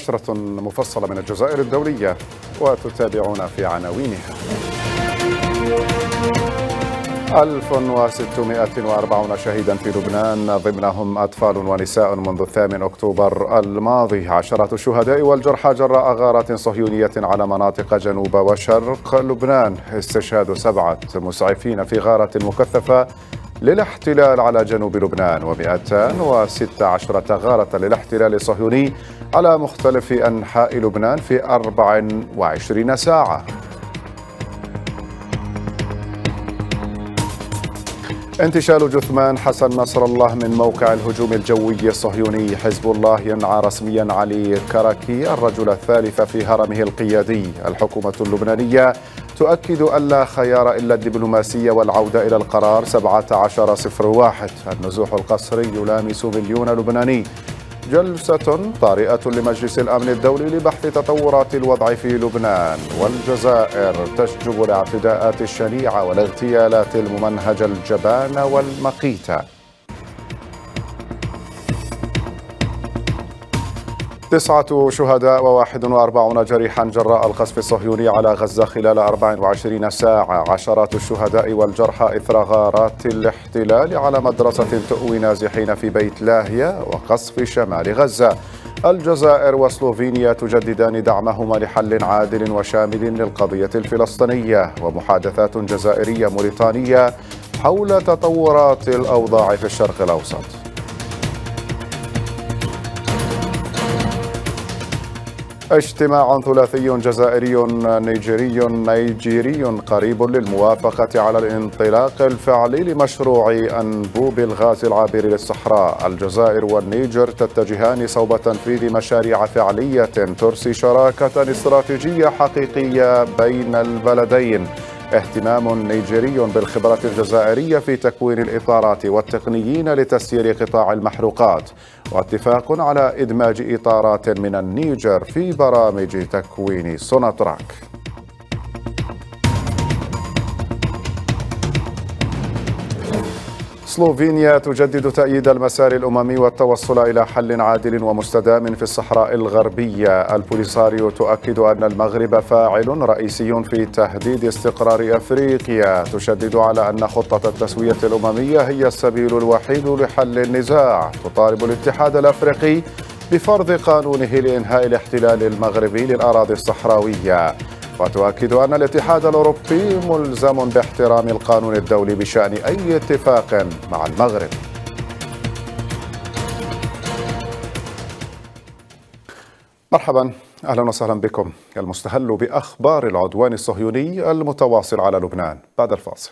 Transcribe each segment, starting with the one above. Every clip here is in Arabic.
نشرة مفصلة من الجزائر الدولية وتتابعون في عناوينها. 1640 شهيدا في لبنان ضمنهم أطفال ونساء منذ الثامن أكتوبر الماضي. عشرات الشهداء والجرحى جراء غارات صهيونية على مناطق جنوب وشرق لبنان. استشهاد سبعة مسعفين في غارة مكثفة للاحتلال على جنوب لبنان و216 غارة للاحتلال الصهيوني على مختلف أنحاء لبنان في 24 ساعة. انتشال جثمان حسن نصر الله من موقع الهجوم الجوي الصهيوني. حزب الله ينعى رسميا علي كراكي الرجل الثالث في هرمه القيادي. الحكومة اللبنانية تؤكد أن لا خيار إلا الدبلوماسية والعودة إلى القرار 1701 النزوح القسري يلامس مليون لبناني. جلسة طارئة لمجلس الأمن الدولي لبحث تطورات الوضع في لبنان والجزائر تشجب الاعتداءات الشنيعة والاغتيالات الممنهجة الجبانة والمقيتة. تسعة شهداء وواحد وأربعون جريحا جراء القصف الصهيوني على غزة خلال 24 ساعة. عشرات الشهداء والجرحى إثر غارات الاحتلال على مدرسة تؤوي نازحين في بيت لاهية وقصف شمال غزة. الجزائر وسلوفينيا تجددان دعمهما لحل عادل وشامل للقضية الفلسطينية. ومحادثات جزائرية موريتانية حول تطورات الأوضاع في الشرق الأوسط. اجتماع ثلاثي جزائري نيجيري نيجيري قريب للموافقة على الانطلاق الفعلي لمشروع أنبوب الغاز العابر للصحراء. الجزائر والنيجر تتجهان صوب تنفيذ مشاريع فعلية ترسي شراكة استراتيجية حقيقية بين البلدين. اهتمام نيجيري بالخبرة الجزائرية في تكوين الإطارات والتقنيين لتسيير قطاع المحروقات واتفاق على إدماج إطارات من النيجر في برامج تكوين سوناتراك. سلوفينيا تجدد تأييد المسار الأممي والتوصل إلى حل عادل ومستدام في الصحراء الغربية. البوليساريو تؤكد أن المغرب فاعل رئيسي في تهديد استقرار أفريقيا. تشدد على أن خطة التسوية الأممية هي السبيل الوحيد لحل النزاع. تطالب الاتحاد الأفريقي بفرض قانونه لإنهاء الاحتلال المغربي للأراضي الصحراوية. وتؤكد أن الاتحاد الأوروبي ملزم باحترام القانون الدولي بشأن أي اتفاق مع المغرب. مرحبا. أهلا وسهلا بكم. المستهل بأخبار العدوان الصهيوني المتواصل على لبنان. بعد الفاصل.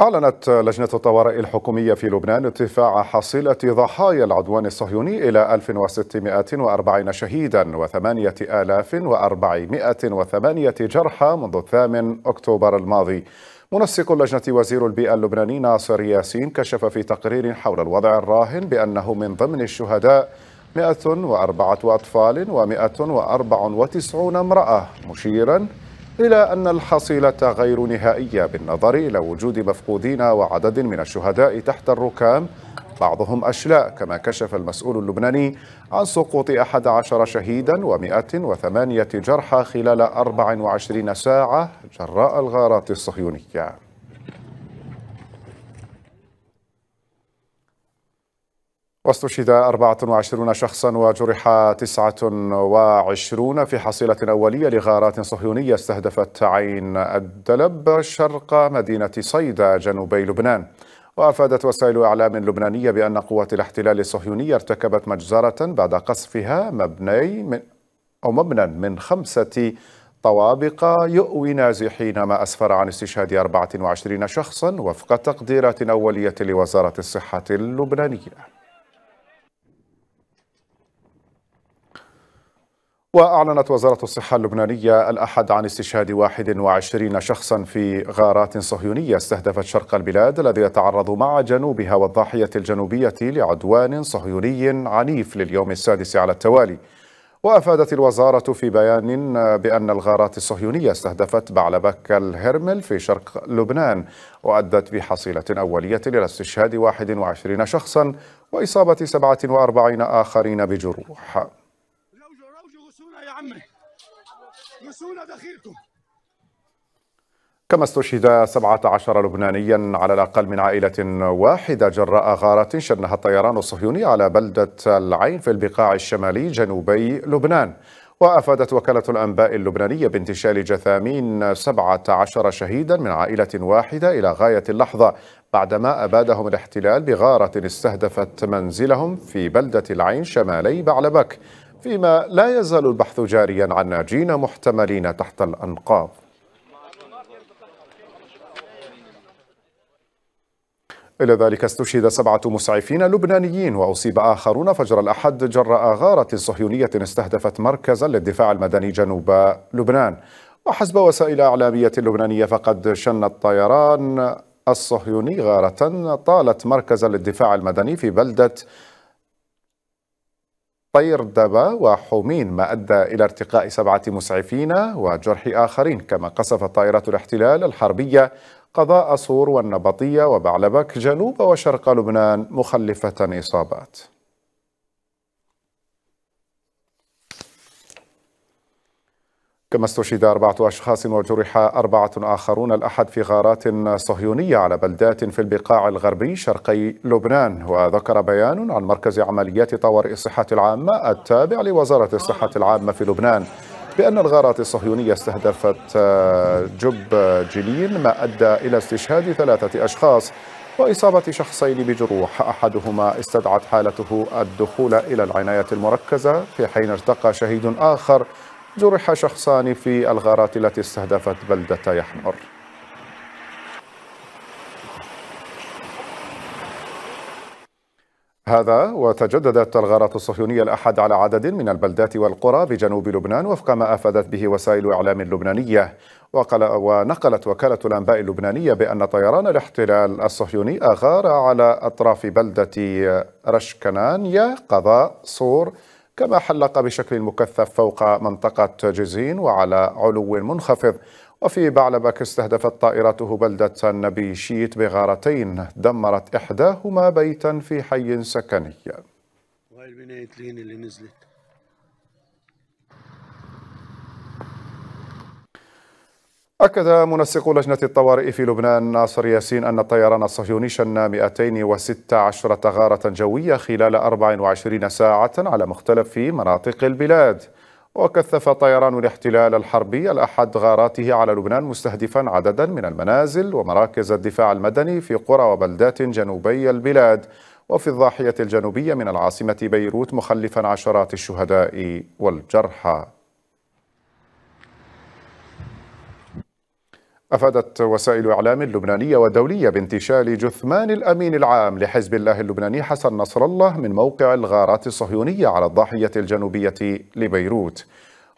أعلنت لجنة الطوارئ الحكومية في لبنان ارتفاع حصيلة ضحايا العدوان الصهيوني إلى 1640 شهيدا و8408 جرحى منذ الثامن أكتوبر الماضي. منسق اللجنة وزير البيئة اللبناني ناصر ياسين كشف في تقرير حول الوضع الراهن بأنه من ضمن الشهداء 104 أطفال و194 امرأة مشيرا إلى أن الحصيلة غير نهائية بالنظر إلى وجود مفقودين وعدد من الشهداء تحت الركام بعضهم أشلاء كما كشف المسؤول اللبناني عن سقوط 11 شهيدا و108 جرحى خلال 24 ساعة جراء الغارات الصهيونية. واستشهد 24 شخصا وجرح 29 في حصيلة أولية لغارات صهيونية استهدفت عين الدلب شرق مدينة صيدا جنوبي لبنان. وأفادت وسائل إعلام لبنانية بأن قوات الاحتلال الصهيونية ارتكبت مجزرة بعد قصفها مبني من أو مبنى من خمسة طوابق يؤوي نازحين ما أسفر عن استشهاد 24 شخصا وفق تقديرات أولية لوزارة الصحة اللبنانية. وأعلنت وزارة الصحة اللبنانية الأحد عن استشهاد 21 شخصا في غارات صهيونية استهدفت شرق البلاد الذي يتعرض مع جنوبها والضاحية الجنوبية لعدوان صهيوني عنيف لليوم السادس على التوالي. وأفادت الوزارة في بيان بأن الغارات الصهيونية استهدفت بعلبك الهرمل في شرق لبنان وأدت بحصيلة أولية إلى استشهاد 21 شخصا وإصابة 47 آخرين بجروح. نسونا دخيلكم. كما استشهد 17 لبنانيا على الأقل من عائلة واحدة جراء غارة شنها الطيران الصهيوني على بلدة العين في البقاع الشمالي جنوبي لبنان. وأفادت وكالة الأنباء اللبنانية بانتشال جثامين 17 شهيدا من عائلة واحدة إلى غاية اللحظة بعدما أبادهم الاحتلال بغارة استهدفت منزلهم في بلدة العين شمالي بعلبك. فيما لا يزال البحث جاريا عن ناجين محتملين تحت الأنقاض. إلى ذلك استشهد سبعة مسعفين لبنانيين وأصيب آخرون فجر الأحد جراء غارة صهيونية استهدفت مركزا للدفاع المدني جنوب لبنان. وحسب وسائل إعلامية لبنانية فقد شن الطيران الصهيوني غارة طالت مركزا للدفاع المدني في بلدة طير دبا وحومين ما أدى إلى ارتقاء سبعة مسعفين وجرح آخرين كما قصفت طائرات الاحتلال الحربية قضاء صور والنبطية وبعلبك جنوب وشرق لبنان مخلفة إصابات. كما استشهد أربعة أشخاص وجرح أربعة آخرون الأحد في غارات صهيونية على بلدات في البقاع الغربي شرقي لبنان. وذكر بيان عن مركز عمليات طوارئ الصحة العامة التابع لوزارة الصحة العامة في لبنان بأن الغارات الصهيونية استهدفت جب جلين ما أدى إلى استشهاد ثلاثة أشخاص وإصابة شخصين بجروح. أحدهما استدعت حالته الدخول إلى العناية المركزة في حين ارتقى شهيد آخر جرح شخصان في الغارات التي استهدفت بلدة يحمر. هذا وتجددت الغارات الصهيونية الأحد على عدد من البلدات والقرى بجنوب لبنان وفق ما أفادت به وسائل إعلام لبنانية. ونقلت وكالة الأنباء اللبنانية بأن طيران الاحتلال الصهيوني أغار على أطراف بلدة رشكنانيا قضاء صور كما حلق بشكل مكثف فوق منطقة جزين وعلى علو منخفض. وفي بعلبك استهدفت طائرته بلدة النبي شيت بغارتين دمرت إحداهما بيتا في حي سكني. وهي البناية اللي نزلت أكد منسق لجنة الطوارئ في لبنان ناصر ياسين أن الطيران الصهيوني شن 216 غارة جوية خلال 24 ساعة على مختلف مناطق البلاد. وكثف طيران الاحتلال الحربي الأحد غاراته على لبنان مستهدفا عددا من المنازل ومراكز الدفاع المدني في قرى وبلدات جنوبي البلاد وفي الضاحية الجنوبية من العاصمة بيروت مخلفا عشرات الشهداء والجرحى. أفادت وسائل إعلام لبنانية ودولية بانتشال جثمان الأمين العام لحزب الله اللبناني حسن نصر الله من موقع الغارات الصهيونية على الضاحية الجنوبية لبيروت.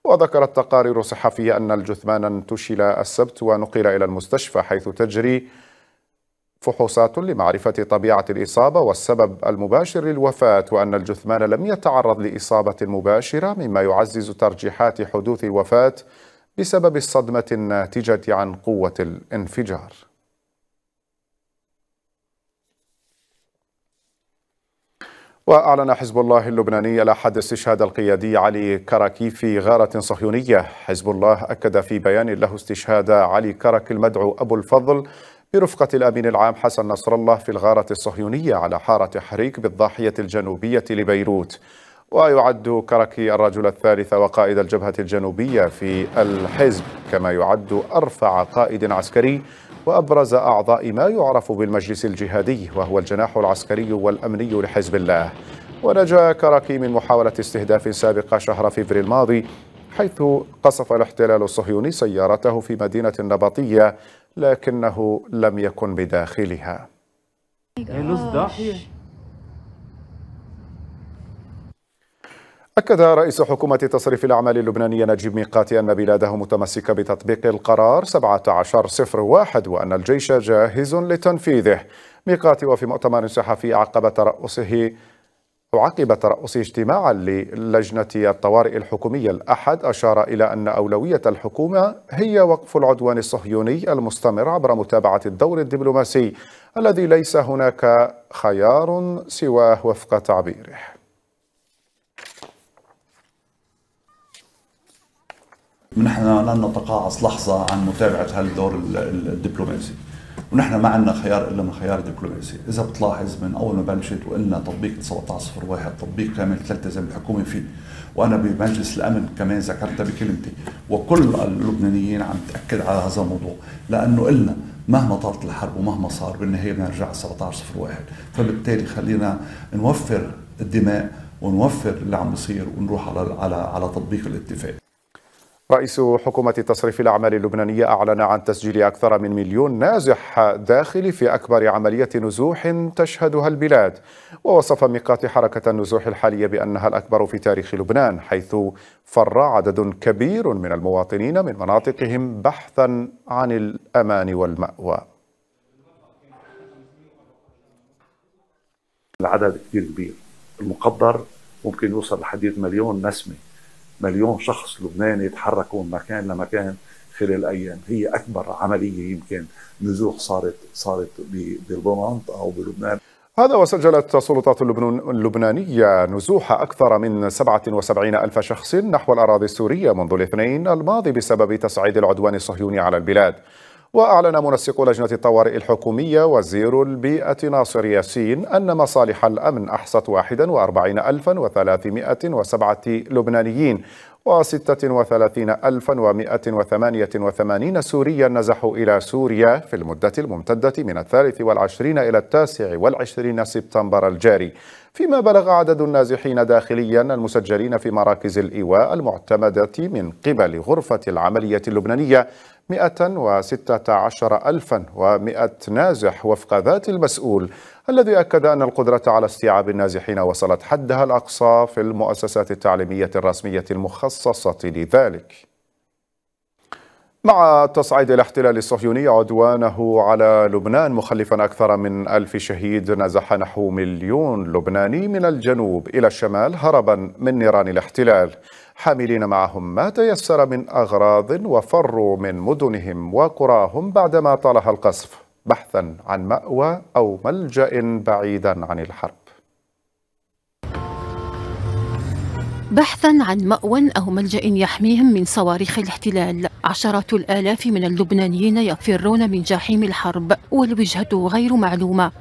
وذكرت تقارير صحفية أن الجثمان انتشل السبت ونقل إلى المستشفى حيث تجري فحوصات لمعرفة طبيعة الإصابة والسبب المباشر للوفاة وأن الجثمان لم يتعرض لإصابة مباشرة مما يعزز ترجيحات حدوث الوفاة بسبب الصدمة الناتجة عن قوة الانفجار. وأعلن حزب الله اللبناني الأحد استشهاد القيادي علي كركي في غارة صهيونية. حزب الله أكد في بيان له استشهاد علي كرك المدعو أبو الفضل برفقة الأمين العام حسن نصر الله في الغارة الصهيونية على حارة حريك بالضاحية الجنوبية لبيروت. ويعد كركي الرجل الثالث وقائد الجبهة الجنوبية في الحزب كما يعد أرفع قائد عسكري وأبرز أعضاء ما يعرف بالمجلس الجهادي وهو الجناح العسكري والأمني لحزب الله. ونجا كركي من محاولة استهداف سابقة شهر فبراير الماضي حيث قصف الاحتلال الصهيوني سيارته في مدينة النبطية لكنه لم يكن بداخلها. أكد رئيس حكومة تصريف الأعمال اللبنانية نجيب ميقاتي أن بلاده متمسكة بتطبيق القرار 1701 وأن الجيش جاهز لتنفيذه. ميقاتي وفي مؤتمر صحفي عقب ترأسه وعقب ترأسه اجتماعا للجنة الطوارئ الحكومية الأحد أشار إلى أن أولوية الحكومة هي وقف العدوان الصهيوني المستمر عبر متابعة الدور الدبلوماسي الذي ليس هناك خيار سواه وفق تعبيره. نحن لن نتقاعس لحظة عن متابعة هالدور الدبلوماسي. ونحن ما عندنا خيار إلا من خيار دبلوماسي، إذا بتلاحظ من أول ما بلشت وقلنا تطبيق 1701 تطبيق كامل تلتزم الحكومة فيه، وأنا بمجلس الأمن كمان ذكرتها بكلمتي، وكل اللبنانيين عم تأكد على هذا الموضوع، لأنه قلنا مهما طالت الحرب ومهما صار بالنهاية بدنا نرجع 1701 فبالتالي خلينا نوفر الدماء ونوفر اللي عم بيصير ونروح على على على تطبيق الاتفاق. رئيس حكومة تصريف الأعمال اللبنانية أعلن عن تسجيل أكثر من مليون نازح داخلي في أكبر عملية نزوح تشهدها البلاد. ووصف ميقات حركة النزوح الحالية بأنها الأكبر في تاريخ لبنان حيث فر عدد كبير من المواطنين من مناطقهم بحثا عن الأمان والمأوى. العدد كثير كبير. المقدر ممكن يوصل لحديث مليون نسمة. مليون شخص لبناني يتحركوا من مكان لمكان خلال أيام. هي أكبر عملية يمكن نزوح صارت صارت بالمنطقة أو بلبنان. هذا وسجلت السلطات اللبنانية نزوح أكثر من 77 ألف شخص نحو الأراضي السورية منذ الاثنين الماضي بسبب تصعيد العدوان الصهيوني على البلاد. وأعلن منسق لجنة الطوارئ الحكومية وزير البيئة ناصر ياسين أن مصالح الأمن أحصت 41307 لبنانيين و36188 سوريا نزحوا إلى سوريا في المدة الممتدة من الثالث والعشرين إلى التاسع والعشرين سبتمبر الجاري. فيما بلغ عدد النازحين داخليا المسجلين في مراكز الإيواء المعتمدة من قبل غرفة العملية اللبنانية 116100 نازح وفق ذات المسؤول الذي أكد أن القدرة على استيعاب النازحين وصلت حدها الأقصى في المؤسسات التعليمية الرسمية المخصصة لذلك. مع تصعيد الاحتلال الصهيوني عدوانه على لبنان مخلفا أكثر من ألف شهيد نزح نحو مليون لبناني من الجنوب إلى الشمال هربا من نيران الاحتلال. حاملين معهم ما تيسر من أغراض وفروا من مدنهم وقراهم بعدما طالها القصف بحثا عن مأوى أو ملجأ بعيدا عن الحرب. بحثا عن مأوى أو ملجأ يحميهم من صواريخ الاحتلال. عشرات الآلاف من اللبنانيين يفرون من جحيم الحرب والوجهة غير معلومة.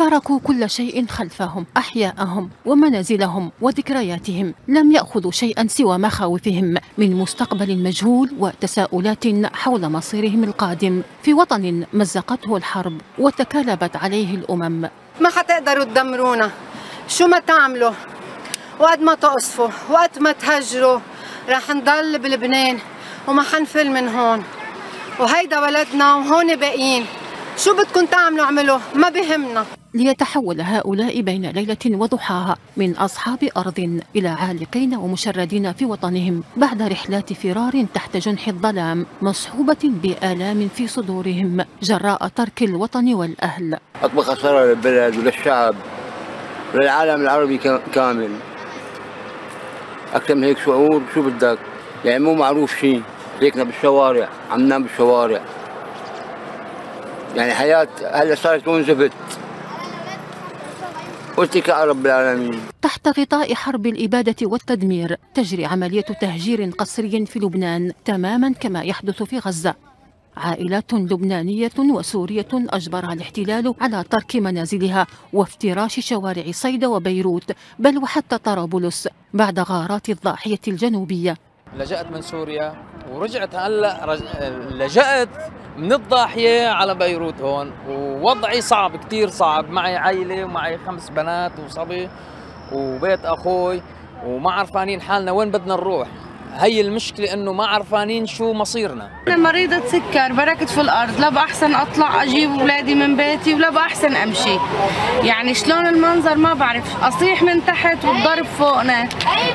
تركوا كل شيء خلفهم أحياءهم ومنازلهم وذكرياتهم. لم يأخذوا شيئا سوى مخاوفهم من مستقبل مجهول وتساؤلات حول مصيرهم القادم. في وطن مزقته الحرب وتكالبت عليه الأمم. ما حتقدروا تدمرونا شو ما تعملوا؟ وقت ما تقصفوا وقت ما تهجروا رح نضل بلبنان وما حنفل من هون. وهيدا بلدنا وهون باقيين. شو بدكم تعملوا؟ اعملوا. ما بهمنا. ليتحول هؤلاء بين ليلة وضحاها من أصحاب أرض إلى عالقين ومشردين في وطنهم بعد رحلات فرار تحت جنح الظلام مصحوبة بآلام في صدورهم جراء ترك الوطن والأهل. أكبر خسارة للبلد وللشعب وللعالم العربي كامل. أكثر من هيك شعور شو بدك؟ يعني مو معروف شيء هيكنا بالشوارع عم ننام بالشوارع. يعني حياة هلأ صارت كون زفت واتكاء رب العالمين. تحت غطاء حرب الإبادة والتدمير تجري عملية تهجير قسري في لبنان تماما كما يحدث في غزة. عائلات لبنانية وسورية أجبرها الاحتلال على ترك منازلها وافتراش شوارع صيدا وبيروت بل وحتى طرابلس بعد غارات الضاحية الجنوبية. لجأت من سوريا ورجعت هلأ رج... لجأت من الضاحية على بيروت هون ووضعي صعب كتير صعب. معي عائلة ومعي خمس بنات وصبي وبيت أخوي وما عرفانين حالنا وين بدنا نروح. هي المشكلة إنه ما عرفانين شو مصيرنا. أنا مريضة سكر بركت في الأرض لا بأحسن أطلع أجيب أولادي من بيتي ولا بأحسن أمشي. يعني شلون المنظر ما بعرف أصيح من تحت والضرب فوقنا.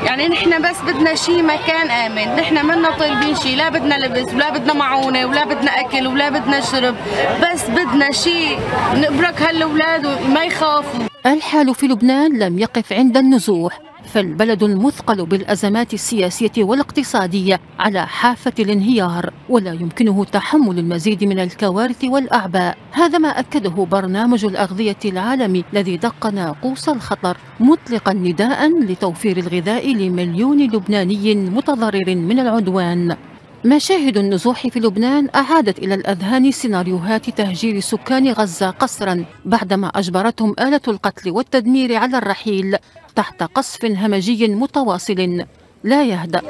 يعني نحن بس بدنا شيء مكان آمن نحن منا طالبين شيء لا بدنا لبس ولا بدنا معونة ولا بدنا أكل ولا بدنا شرب. بس بدنا شيء نبرك هالأولاد وما يخافوا. الحال في لبنان لم يقف عند النزوح. فالبلد المثقل بالأزمات السياسية والاقتصادية على حافة الانهيار ولا يمكنه تحمل المزيد من الكوارث والأعباء. هذا ما أكده برنامج الأغذية العالمي الذي دق ناقوس الخطر مطلقا نداء لتوفير الغذاء لمليون لبناني متضرر من العدوان. مشاهد النزوح في لبنان أعادت إلى الأذهان سيناريوهات تهجير سكان غزة قسرا بعدما أجبرتهم آلة القتل والتدمير على الرحيل تحت قصف همجي متواصل لا يهدأ.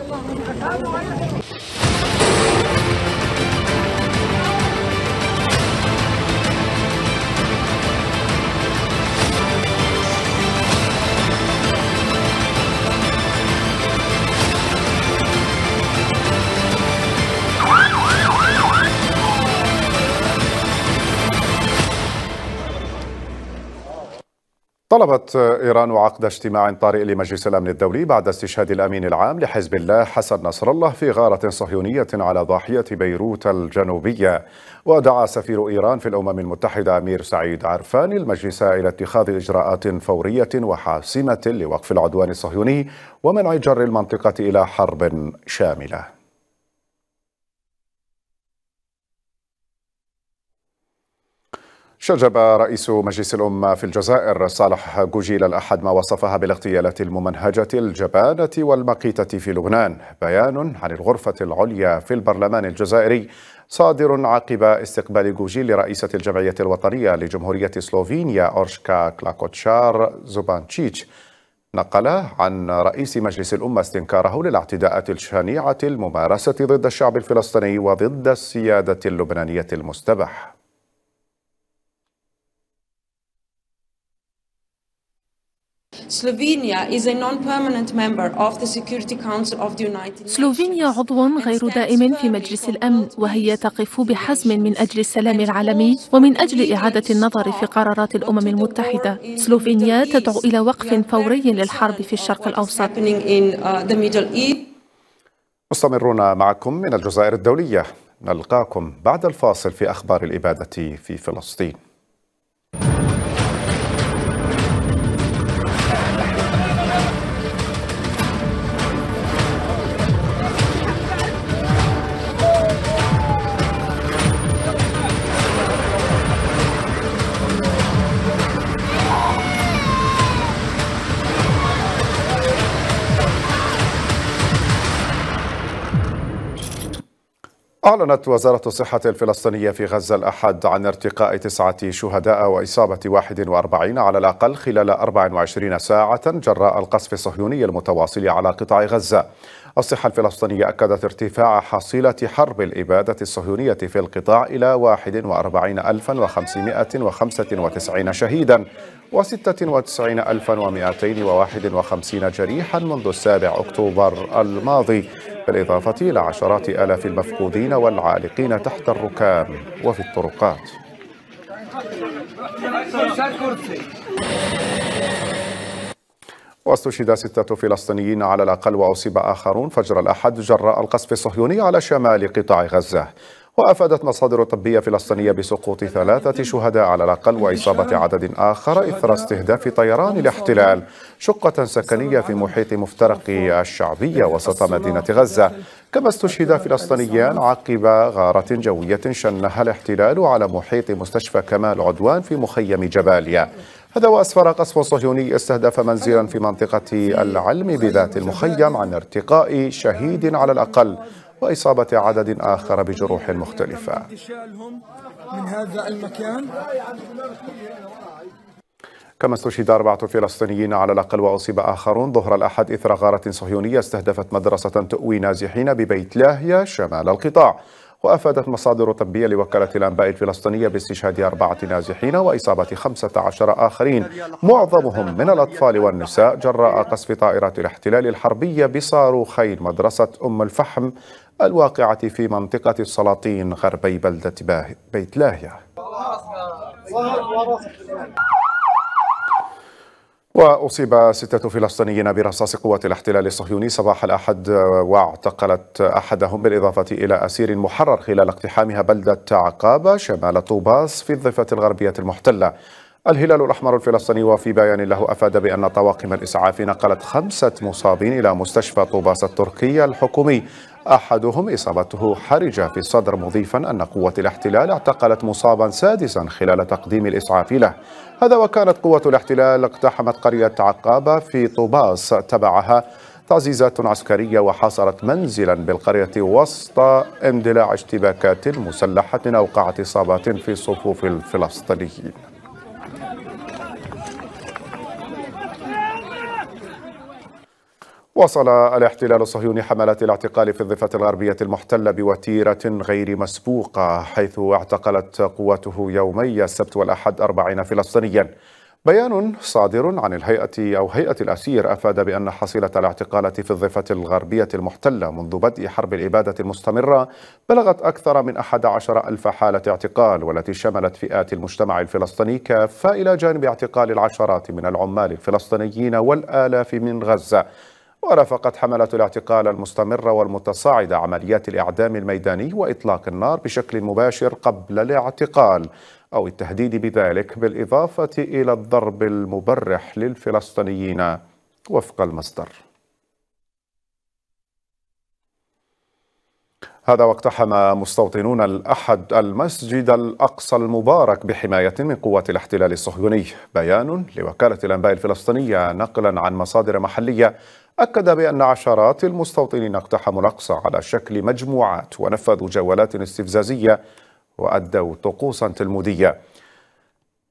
طلبت إيران عقد اجتماع طارئ لمجلس الأمن الدولي بعد استشهاد الأمين العام لحزب الله حسن نصر الله في غارة صهيونية على ضاحية بيروت الجنوبية. ودعا سفير إيران في الأمم المتحدة أمير سعيد عرفان المجلس إلى اتخاذ إجراءات فورية وحاسمة لوقف العدوان الصهيوني ومنع جر المنطقة إلى حرب شاملة. شجب رئيس مجلس الأمة في الجزائر صالح جوجيل الأحد ما وصفها بالاغتيالات الممنهجة الجبانة والمقيتة في لبنان. بيان عن الغرفة العليا في البرلمان الجزائري. صادر عقب استقبال جوجيل لرئيسة الجمعية الوطنية لجمهورية سلوفينيا أورشكا كلاكوتشار زوبانتشيتش. نقل عن رئيس مجلس الأمة استنكاره للاعتداءات الشنيعة الممارسة ضد الشعب الفلسطيني وضد السيادة اللبنانية المستبح. سلوفينيا عضو غير دائم في مجلس الأمن وهي تقف بحزم من أجل السلام العالمي ومن أجل إعادة النظر في قرارات الأمم المتحدة. سلوفينيا تدعو إلى وقف فوري للحرب في الشرق الأوسط. مستمرون معكم من الجزائر الدولية. نلقاكم بعد الفاصل في أخبار الإبادة في فلسطين. أعلنت وزارة الصحة الفلسطينية في غزة الأحد عن ارتقاء تسعة شهداء وإصابة 41 على الأقل خلال 24 ساعة جراء القصف الصهيوني المتواصل على قطاع غزة. الصحة الفلسطينية أكدت ارتفاع حصيلة حرب الإبادة الصهيونية في القطاع إلى 41595 شهيدا. و96251 جريحا منذ السابع أكتوبر الماضي بالإضافة إلى عشرات آلاف المفقودين والعالقين تحت الركام وفي الطرقات. واستشهد ستة فلسطينيين على الأقل وأصيب آخرون فجر الأحد جراء القصف الصهيوني على شمال قطاع غزة. وأفادت مصادر طبية فلسطينية بسقوط ثلاثة شهداء على الأقل وإصابة عدد آخر إثر استهداف طيران الاحتلال. شقة سكنية في محيط مفترق الشعبية وسط مدينة غزة. كما استشهد فلسطينيان عقب غارة جوية شنها الاحتلال على محيط مستشفى كمال عدوان في مخيم جباليا. هذا وأسفر قصف صهيوني استهدف منزلا في منطقة العلم بذات المخيم عن ارتقاء شهيد على الأقل. وإصابة عدد آخر بجروح مختلفة. من هذا المكان. كما استشهد أربعة فلسطينيين على الأقل وأصيب آخرون ظهر الأحد إثر غارة صهيونية استهدفت مدرسة تؤوي نازحين ببيت لاهيا شمال القطاع. وأفادت مصادر طبية لوكالة الأنباء الفلسطينية باستشهاد أربعة نازحين وإصابة 15 آخرين. معظمهم من الأطفال والنساء جراء قصف طائرات الاحتلال الحربية بصاروخين مدرسة أم الفحم الواقعة في منطقة السلاطين غربي بلدة بيت لاهيا وأصيب ستة فلسطينيين برصاص قوات الاحتلال الصهيوني صباح الأحد واعتقلت أحدهم بالإضافة إلى أسير محرر خلال اقتحامها بلدة عقابة شمال طوباس في الضفة الغربية المحتلة. الهلال الأحمر الفلسطيني وفي بيان له أفاد بأن طواقم الإسعاف نقلت خمسة مصابين إلى مستشفى طوباس التركي الحكومي. أحدهم إصابته حرجة في الصدر مضيفا أن قوة الاحتلال اعتقلت مصابا سادسا خلال تقديم الإسعاف له. هذا وكانت قوة الاحتلال اقتحمت قرية عقابة في طوباس تبعها. تعزيزات عسكرية وحاصرت منزلا بالقرية وسط اندلاع اشتباكات مسلحة أوقعت إصابات في صفوف الفلسطينيين. وصل الاحتلال الصهيوني حملات الاعتقال في الضفة الغربية المحتلة بوتيرة غير مسبوقة حيث اعتقلت قوته يومي السبت والأحد أربعين فلسطينيا. بيان صادر عن الهيئة أو هيئة الأسير أفاد بأن حصيلة الاعتقالات في الضفة الغربية المحتلة منذ بدء حرب الإبادة المستمرة بلغت أكثر من أحد عشر ألف حالة اعتقال والتي شملت فئات المجتمع الفلسطيني كافة إلى جانب اعتقال العشرات من العمال الفلسطينيين والآلاف من غزة. ورافقت حملات الاعتقال المستمرة والمتصاعدة عمليات الإعدام الميداني وإطلاق النار بشكل مباشر قبل الاعتقال أو التهديد بذلك بالإضافة إلى الضرب المبرح للفلسطينيين وفق المصدر. هذا واقتحم مستوطنون الأحد المسجد الأقصى المبارك بحماية من قوات الاحتلال الصهيوني. بيان لوكالة الأنباء الفلسطينية نقلا عن مصادر محلية أكد بأن عشرات المستوطنين اقتحموا الأقصى على شكل مجموعات ونفذوا جولات استفزازية وأدوا طقوسا تلمودية.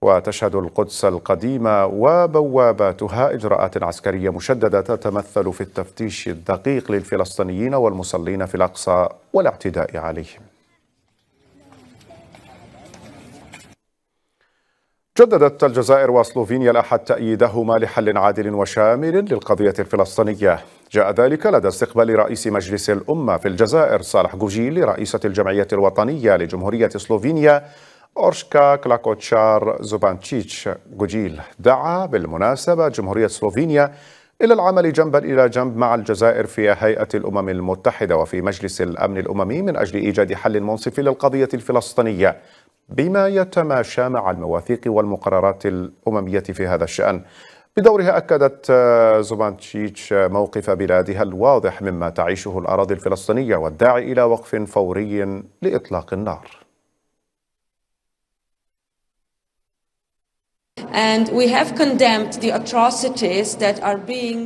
وتشهد القدس القديمة وبواباتها إجراءات عسكرية مشددة تتمثل في التفتيش الدقيق للفلسطينيين والمصلين في الأقصى والاعتداء عليهم. جددت الجزائر وسلوفينيا الأحد تأييدهما لحل عادل وشامل للقضية الفلسطينية. جاء ذلك لدى استقبال رئيس مجلس الأمة في الجزائر صالح جوجيل لرئيسة الجمعية الوطنية لجمهورية سلوفينيا أورشكا كلاكوتشار زوبانتشيتش. جوجيل دعا بالمناسبة جمهورية سلوفينيا إلى العمل جنبا إلى جنب مع الجزائر في هيئة الأمم المتحدة وفي مجلس الأمن الأممي من أجل إيجاد حل منصف للقضية الفلسطينية. بما يتماشى مع المواثيق والمقررات الأممية في هذا الشأن. بدورها أكدت زوبانتشيتش موقف بلادها الواضح مما تعيشه الأراضي الفلسطينية والداعي إلى وقف فوري لإطلاق النار.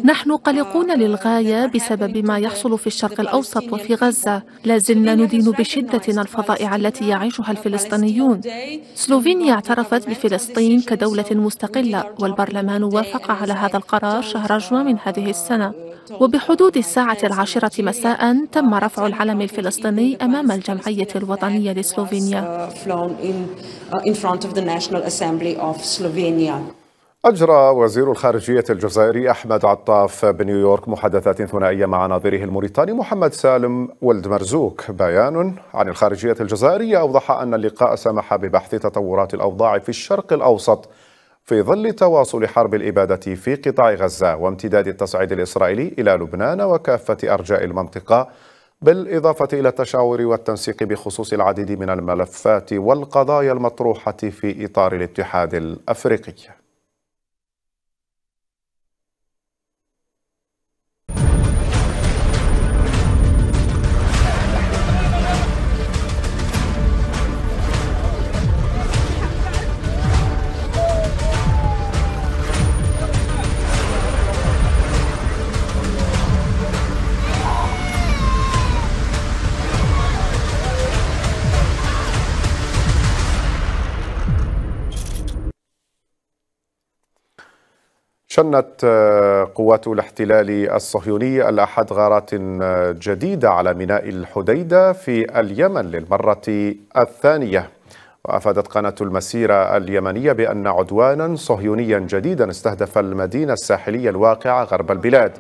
نحن قلقون للغاية بسبب ما يحصل في الشرق الأوسط وفي غزة. لا زلنا ندين بشدة الفظائع التي يعيشها الفلسطينيون. سلوفينيا اعترفت بفلسطين كدولة مستقلة والبرلمان وافق على هذا القرار شهر جوان من هذه السنة. وبحدود الساعة العاشرة مساء تم رفع العلم الفلسطيني أمام الجمعية الوطنية لسلوفينيا. أجرى وزير الخارجية الجزائري أحمد عطاف بنيويورك محادثات ثنائية مع ناظره الموريتاني محمد سالم ولد مرزوق بيان عن الخارجية الجزائرية أوضح أن اللقاء سمح ببحث تطورات الأوضاع في الشرق الأوسط في ظل تواصل حرب الإبادة في قطاع غزة وامتداد التصعيد الإسرائيلي إلى لبنان وكافة أرجاء المنطقة بالإضافة إلى التشاور والتنسيق بخصوص العديد من الملفات والقضايا المطروحة في إطار الاتحاد الأفريقي. شنت قوات الاحتلال الصهيوني الأحد غارات جديدة على ميناء الحديدة في اليمن للمرة الثانية. وأفادت قناة المسيرة اليمنية بأن عدوانا صهيونيا جديدا استهدف المدينة الساحلية الواقعة غرب البلاد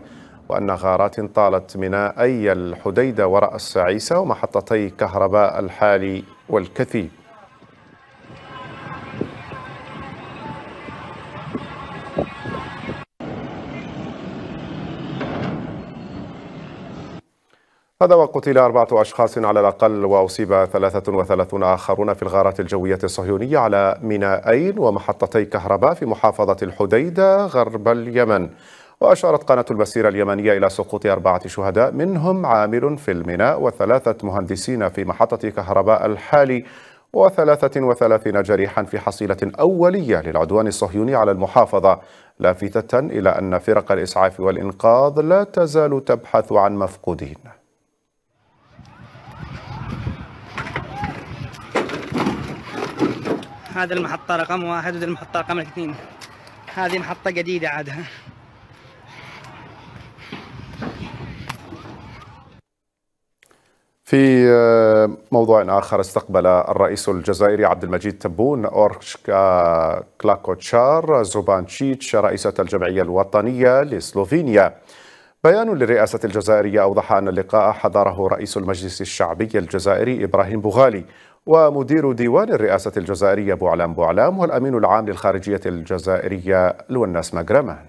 وأن غارات طالت مينائي الحديدة ورأس عيسى ومحطتي كهرباء الحالي والكثيب هذا وقتل أربعة أشخاص على الأقل وأصيب 33 آخرون في الغارات الجوية الصهيونية على مينائين ومحطتي كهرباء في محافظة الحديدة غرب اليمن. وأشارت قناة المسيرة اليمنية إلى سقوط أربعة شهداء منهم عامل في الميناء وثلاثة مهندسين في محطة كهرباء الحالي وثلاثة وثلاثين جريحا في حصيلة أولية للعدوان الصهيوني على المحافظة. لافتة إلى أن فرق الإسعاف والإنقاذ لا تزال تبحث عن مفقودين. هذا المحطة رقم واحد وهذه المحطة رقم اثنين. هذه محطة جديدة عادها في موضوع آخر استقبل الرئيس الجزائري عبد المجيد تبون أورشكا كلاكوتشار زوبانشيتش رئيسة الجمعية الوطنية لسلوفينيا. بيان للرئاسة الجزائرية أوضح أن اللقاء حضره رئيس المجلس الشعبي الجزائري إبراهيم بوغالي. ومدير ديوان الرئاسة الجزائرية بوعلام بوعلام والأمين العام للخارجية الجزائرية لوناس مجرمان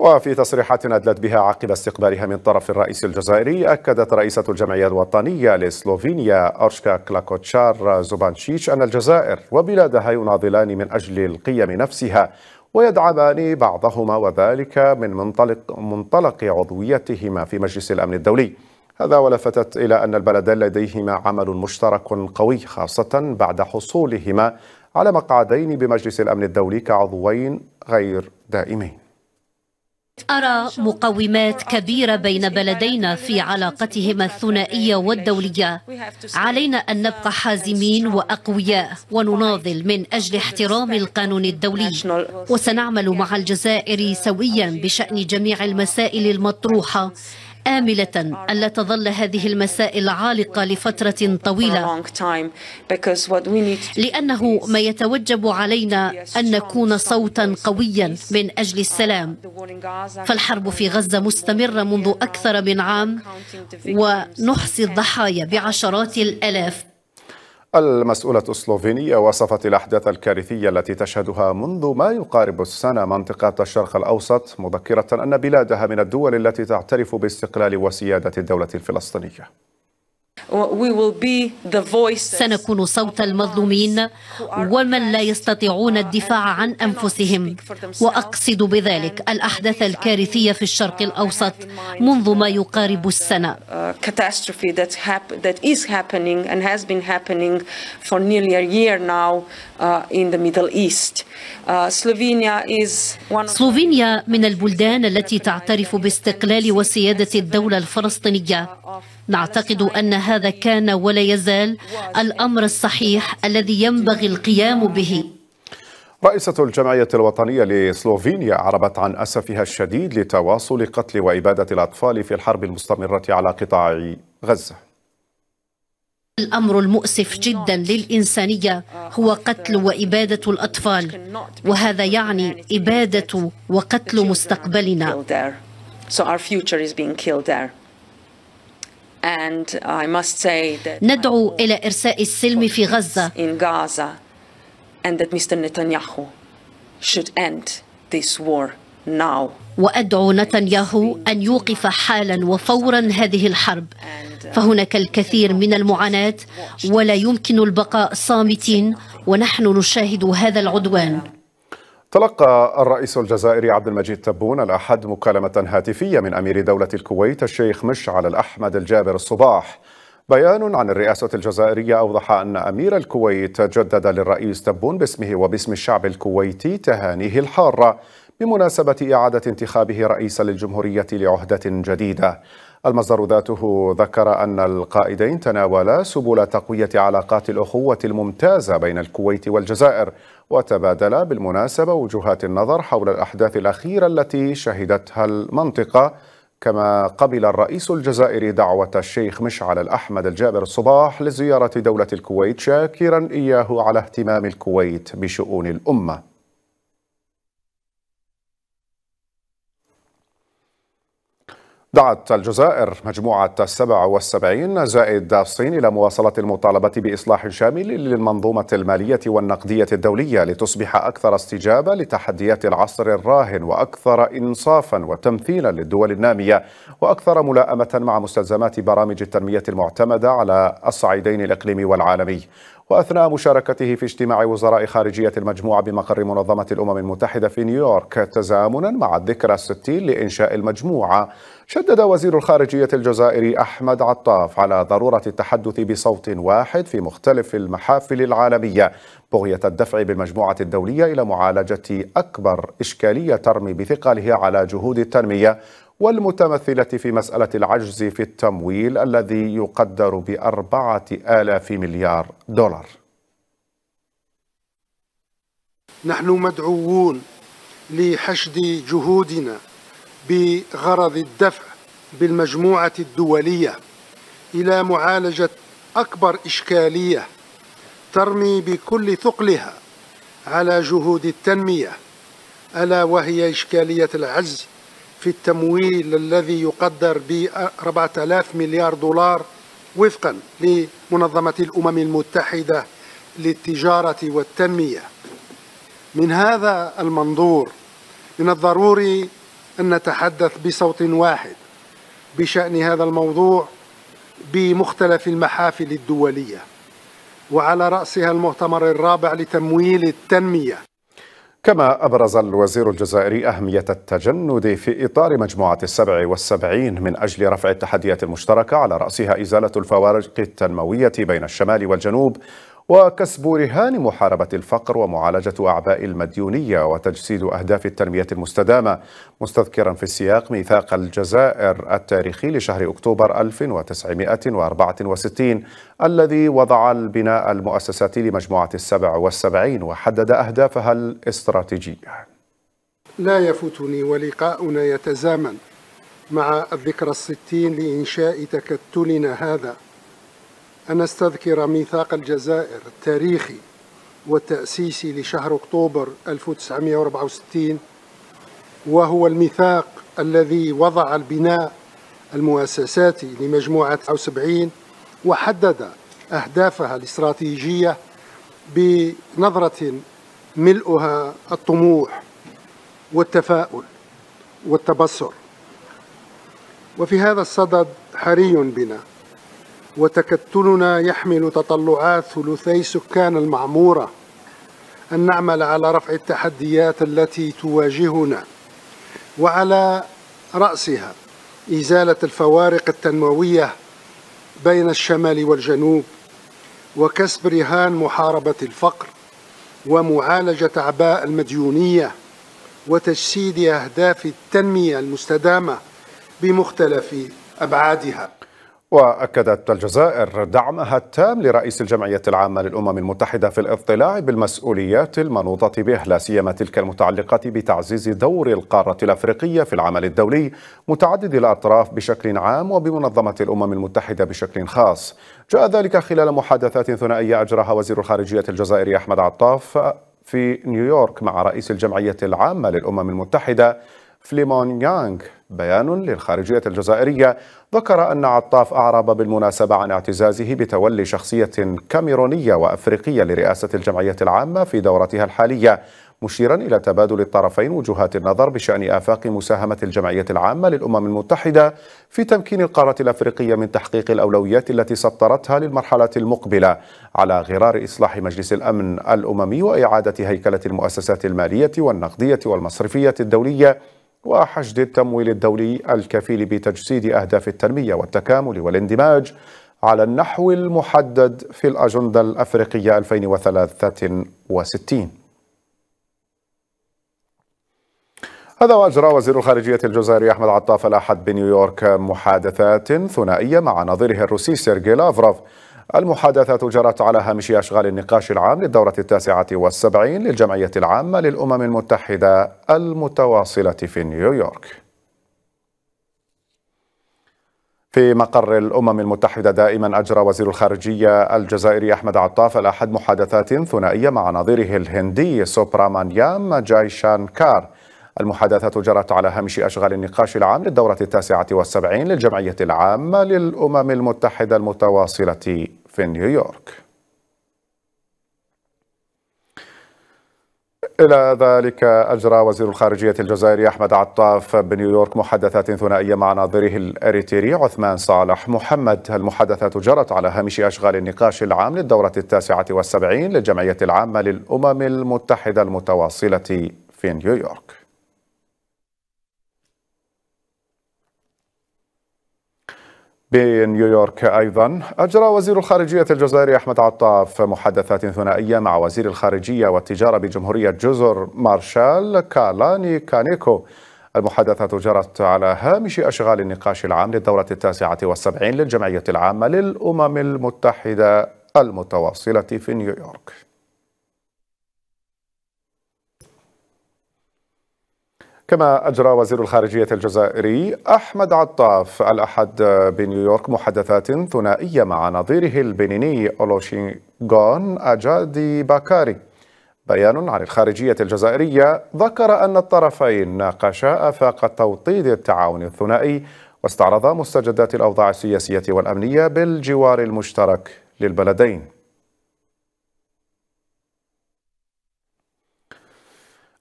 وفي تصريحات أدلت بها عقب استقبالها من طرف الرئيس الجزائري أكدت رئيسة الجمعية الوطنية لسلوفينيا أورشكا كلاكوتشار زوبانشيش أن الجزائر وبلادها يناضلان من أجل القيم نفسها ويدعمان بعضهما وذلك من منطلق منطلق عضويتهما في مجلس الأمن الدولي. هذا ولفتت إلى أن البلدين لديهما عمل مشترك قوي خاصة بعد حصولهما على مقعدين بمجلس الأمن الدولي كعضوين غير دائمين. أرى مقومات كبيرة بين بلدينا في علاقتهما الثنائية والدولية. علينا أن نبقى حازمين وأقوياء ونناضل من أجل احترام القانون الدولي. وسنعمل مع الجزائر سويا بشأن جميع المسائل المطروحة آملة ألا تظل هذه المسائل عالقة لفترة طويلة. لأنه ما يتوجب علينا أن نكون صوتا قويا من أجل السلام. فالحرب في غزة مستمرة منذ أكثر من عام ونحصي الضحايا بعشرات الآلاف. المسؤولة السلوفينية وصفت الأحداث الكارثية التي تشهدها منذ ما يقارب السنة منطقة الشرق الأوسط مذكرة أن بلادها من الدول التي تعترف باستقلال وسيادة الدولة الفلسطينية. سنكون صوت المظلومين ومن لا يستطيعون الدفاع عن أنفسهم. وأقصد بذلك الأحداث الكارثية في الشرق الأوسط منذ ما يقارب السنة. سلوفينيا من البلدان التي تعترف باستقلال وسيادة الدولة الفلسطينية. نعتقد أن هذا كان ولا يزال الأمر الصحيح الذي ينبغي القيام به. رئيسة الجمعية الوطنية لسلوفينيا أعربت عن أسفها الشديد لتواصل قتل وإبادة الأطفال في الحرب المستمرة على قطاع غزة. الأمر المؤسف جدا للإنسانية هو قتل وإبادة الأطفال وهذا يعني إبادة وقتل مستقبلنا. ندعو إلى إرساء السلم في غزة. وأدعو نتنياهو أن يوقف حالا وفورا هذه الحرب. فهناك الكثير من المعاناة ولا يمكن البقاء صامتين ونحن نشاهد هذا العدوان. تلقى الرئيس الجزائري عبد المجيد تبون الأحد مكالمة هاتفية من أمير دولة الكويت الشيخ مشعل الأحمد الجابر الصباح. بيان عن الرئاسة الجزائرية أوضح أن أمير الكويت جدد للرئيس تبون باسمه وباسم الشعب الكويتي تهانيه الحارة بمناسبة إعادة انتخابه رئيسا للجمهورية لعهدة جديدة. المصدر ذاته ذكر أن القائدين تناولا سبل تقوية علاقات الأخوة الممتازة بين الكويت والجزائر وتبادلا بالمناسبة وجهات النظر حول الأحداث الأخيرة التي شهدتها المنطقة. كما قبل الرئيس الجزائري دعوة الشيخ مشعل الأحمد الجابر الصباح لزيارة دولة الكويت شاكرا إياه على اهتمام الكويت بشؤون الأمة. دعت الجزائر مجموعة السبع والسبعين زائد الصين إلى مواصلة المطالبة بإصلاح شامل للمنظومة المالية والنقدية الدولية لتصبح أكثر استجابة لتحديات العصر الراهن وأكثر إنصافا وتمثيلا للدول النامية وأكثر ملائمة مع مستلزمات برامج التنمية المعتمدة على الصعيدين الإقليمي والعالمي. وأثناء مشاركته في اجتماع وزراء خارجية المجموعة بمقر منظمة الأمم المتحدة في نيويورك تزامنا مع الذكرى الستين لإنشاء المجموعة شدد وزير الخارجية الجزائري أحمد عطاف على ضرورة التحدث بصوت واحد في مختلف المحافل العالمية بغية الدفع بالمجموعة الدولية إلى معالجة أكبر إشكالية ترمي بثقلها على جهود التنمية والمتمثلة في مسألة العجز في التمويل الذي يقدر بأربعة آلاف مليار دولار. نحن مدعوون لحشد جهودنا بغرض الدفع بالمجموعة الدولية إلى معالجة أكبر إشكالية ترمي بكل ثقلها على جهود التنمية ألا وهي إشكالية العجز؟ في التمويل الذي يقدر ب 4000 مليار دولار وفقا لمنظمة الأمم المتحدة للتجارة والتنمية. من هذا المنظور من الضروري أن نتحدث بصوت واحد بشأن هذا الموضوع بمختلف المحافل الدولية وعلى رأسها المؤتمر الرابع لتمويل التنمية. كما أبرز الوزير الجزائري أهمية التجند في إطار مجموعة السبع والسبعين من أجل رفع التحديات المشتركة على رأسها إزالة الفوارق التنموية بين الشمال والجنوب وكسب رهان محاربة الفقر ومعالجة أعباء المديونية وتجسيد أهداف التنمية المستدامة. مستذكرا في السياق ميثاق الجزائر التاريخي لشهر أكتوبر 1964 الذي وضع البناء المؤسساتي لمجموعة السبع والسبعين وحدد أهدافها الاستراتيجية. لا يفوتني ولقاؤنا يتزامن مع الذكرى الستين لإنشاء تكتلنا هذا. أن أستذكر ميثاق الجزائر التاريخي والتأسيسي لشهر أكتوبر 1964 وهو الميثاق الذي وضع البناء المؤسساتي لمجموعة 79 وحدد أهدافها الاستراتيجية بنظرة ملؤها الطموح والتفاؤل والتبصر. وفي هذا الصدد حري بنا وتكتلنا يحمل تطلعات ثلثي سكان المعمورة. أن نعمل على رفع التحديات التي تواجهنا وعلى رأسها إزالة الفوارق التنموية بين الشمال والجنوب وكسب رهان محاربة الفقر ومعالجة أعباء المديونية وتجسيد أهداف التنمية المستدامة بمختلف أبعادها. وأكدت الجزائر دعمها التام لرئيس الجمعية العامة للأمم المتحدة في الاطلاع بالمسؤوليات المنوطة به لا سيما تلك المتعلقة بتعزيز دور القارة الأفريقية في العمل الدولي متعدد الأطراف بشكل عام وبمنظمة الأمم المتحدة بشكل خاص. جاء ذلك خلال محادثات ثنائية أجراها وزير الخارجية الجزائري أحمد عطاف في نيويورك مع رئيس الجمعية العامة للأمم المتحدة فليمون يانغ. بيان للخارجية الجزائرية. ذكر أن عطاف أعرب بالمناسبة عن اعتزازه بتولي شخصية كاميرونية وأفريقية لرئاسة الجمعية العامة في دورتها الحالية مشيرا إلى تبادل الطرفين وجهات النظر بشأن آفاق مساهمة الجمعية العامة للأمم المتحدة في تمكين القارة الأفريقية من تحقيق الأولويات التي سطرتها للمرحلة المقبلة على غرار إصلاح مجلس الأمن الأممي وإعادة هيكلة المؤسسات المالية والنقدية والمصرفية الدولية. وحشد التمويل الدولي الكفيل بتجسيد أهداف التنمية والتكامل والاندماج على النحو المحدد في الأجندة الأفريقية 2063 هذا وأجرى وزير الخارجية الجزائري أحمد عطاف الأحد بنيويورك محادثات ثنائية مع نظيره الروسي سيرجي لافروف المحادثات جرت على هامش أشغال النقاش العام للدورة التاسعة والسبعين للجمعية العامة للأمم المتحدة المتواصلة في نيويورك. في مقر الأمم المتحدة دائما أجرى وزير الخارجية الجزائري أحمد عطاف الأحد محادثات ثنائية مع نظيره الهندي سوبرامانيام جايشانكار المحادثات جرت على هامش أشغال النقاش العام للدورة التاسعة والسبعين للجمعية العامة للأمم المتحدة المتواصلة في نيويورك. إلى ذلك أجرى وزير الخارجية الجزائري أحمد عطاف بنيويورك محادثات ثنائية مع ناظره الأريتري عثمان صالح. محمد المحادثات جرت على هامش أشغال النقاش العام للدورة التاسعة والسبعين للجمعية العامة للأمم المتحدة المتواصلة في نيويورك. بنيويورك أيضا. أجرى وزير الخارجية الجزائري أحمد عطاف محادثات ثنائية مع وزير الخارجية والتجارة بجمهورية جزر مارشال كالاني كانيكو. المحادثات جرت على هامش أشغال النقاش العام للدورة التاسعة والسبعين للجمعية العامة للأمم المتحدة المتواصلة في نيويورك. كما أجرى وزير الخارجية الجزائري أحمد عطاف الأحد بنيويورك محادثات ثنائية مع نظيره البنيني أولوشينغون أجادي باكاري. بيان عن الخارجية الجزائرية ذكر أن الطرفين ناقشا آفاق توطيد التعاون الثنائي واستعرضا مستجدات الأوضاع السياسية والأمنية بالجوار المشترك للبلدين.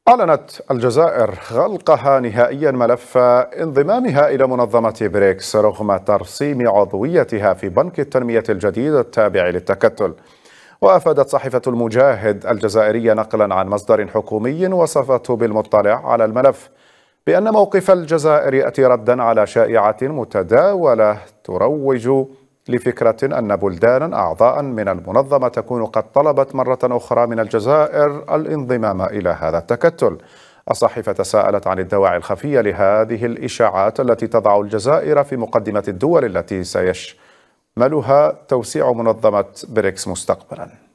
أعلنت الجزائر غلقها نهائيا ملف انضمامها إلى منظمة بريكس رغم ترسيم عضويتها في بنك التنمية الجديد التابع للتكتل. وأفادت صحيفة المجاهد الجزائرية نقلا عن مصدر حكومي وصفته بالمطلع على الملف بأن موقف الجزائر يأتي ردا على شائعة متداولة تروج لفكرة أن بلدانا أعضاء من المنظمة تكون قد طلبت مرة أخرى من الجزائر الانضمام إلى هذا التكتل. الصحيفة تساءلت عن الدواعي الخفية لهذه الإشاعات التي تضع الجزائر في مقدمة الدول التي سيشملها توسيع منظمة بريكس مستقبلاً.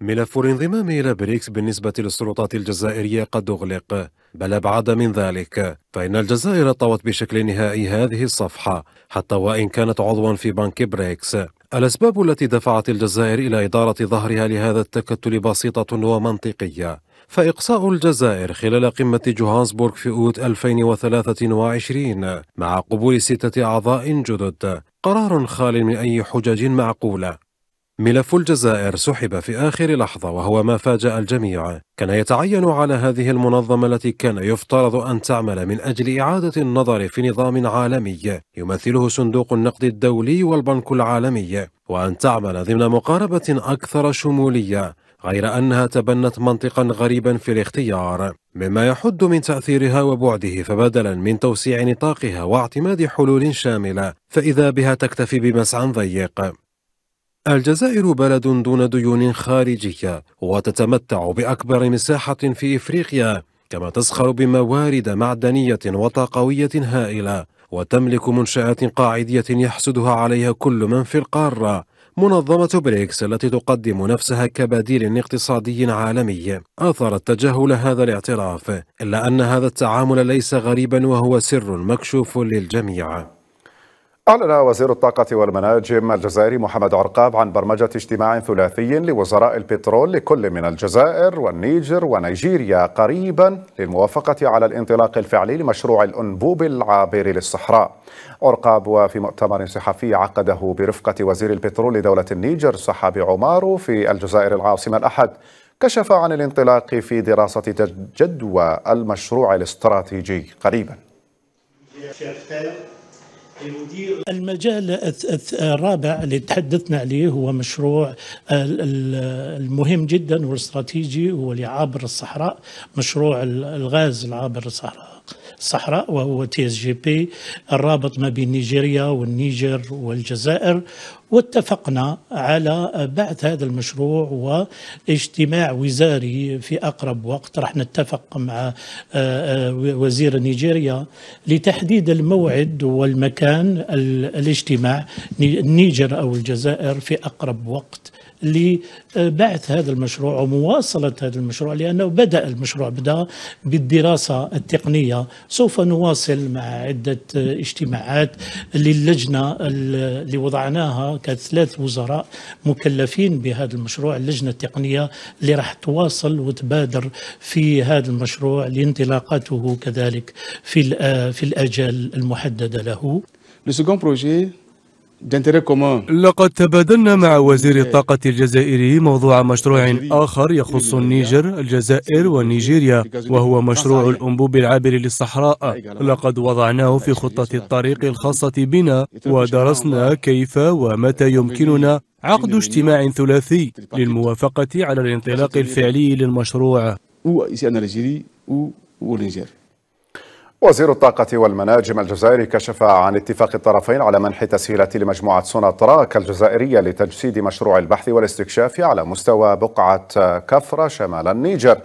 ملف الانضمام إلى بريكس بالنسبة للسلطات الجزائرية قد أغلق. بل أبعد من ذلك فإن الجزائر طوت بشكل نهائي هذه الصفحة حتى وإن كانت عضوا في بنك بريكس. الأسباب التي دفعت الجزائر إلى إدارة ظهرها لهذا التكتل بسيطة ومنطقية. فإقصاء الجزائر خلال قمة جوهانسبورغ في أوت 2023 مع قبول ستة أعضاء جدد. قرار خال من أي حجج معقولة. ملف الجزائر سحب في آخر لحظة وهو ما فاجأ الجميع. كان يتعين على هذه المنظمة التي كان يفترض أن تعمل من أجل إعادة النظر في نظام عالمي يمثله صندوق النقد الدولي والبنك العالمي وأن تعمل ضمن مقاربة أكثر شمولية غير أنها تبنت منطقا غريبا في الاختيار. مما يحد من تأثيرها وبعده فبدلا من توسيع نطاقها واعتماد حلول شاملة فإذا بها تكتفي بمسعى ضيق. الجزائر بلد دون ديون خارجية وتتمتع بأكبر مساحة في إفريقيا كما تزخر بموارد معدنية وطاقوية هائلة وتملك منشآت قاعدية يحسدها عليها كل من في القارة منظمة بريكس التي تقدم نفسها كبديل اقتصادي عالمي. آثرت تجاهل هذا الاعتراف إلا أن هذا التعامل ليس غريبا وهو سر مكشوف للجميع. أعلن وزير الطاقة والمناجم الجزائري محمد عرقاب عن برمجة اجتماع ثلاثي لوزراء البترول لكل من الجزائر والنيجر ونيجيريا قريبا للموافقة على الانطلاق الفعلي لمشروع الأنبوب العابر للصحراء. عرقاب وفي مؤتمر صحفي عقده برفقة وزير البترول لدولة النيجر صحابي عمارو في الجزائر العاصمة الأحد كشف عن الانطلاق في دراسة جدوى المشروع الاستراتيجي قريبا. المجال الرابع اللي تحدثنا عليه هو مشروع المهم جدا والاستراتيجي هو لعابر الصحراء مشروع الغاز العابر الصحراء. الصحراء وهو TSGP الرابط ما بين نيجيريا والنيجر والجزائر. واتفقنا على بعث هذا المشروع واجتماع وزاري في أقرب وقت. راح نتفق مع آه، آه، وزير نيجيريا لتحديد الموعد والمكان الاجتماع النيجر أو الجزائر في أقرب وقت. لبعث هذا المشروع ومواصلة هذا المشروع لأنه بدأ المشروع بدأ بالدراسة التقنية سوف نواصل مع عدة اجتماعات للجنة اللي وضعناها كثلاث وزراء مكلفين بهذا المشروع اللجنة التقنية اللي راح تواصل وتبادر في هذا المشروع لانطلاقته كذلك في في الأجال المحددة له. Le second projet لقد تبادلنا مع وزير الطاقة الجزائري موضوع مشروع آخر يخص النيجر الجزائر ونيجيريا وهو مشروع الأنبوب العابر للصحراء. لقد وضعناه في خطة الطريق الخاصة بنا ودرسنا كيف ومتى يمكننا عقد اجتماع ثلاثي للموافقة على الانطلاق الفعلي للمشروع. وزير الطاقة والمناجم الجزائري كشف عن اتفاق الطرفين على منح تسهيلات لمجموعة سوناتراك الجزائرية لتجسيد مشروع البحث والاستكشاف على مستوى بقعة كفرة شمال النيجر.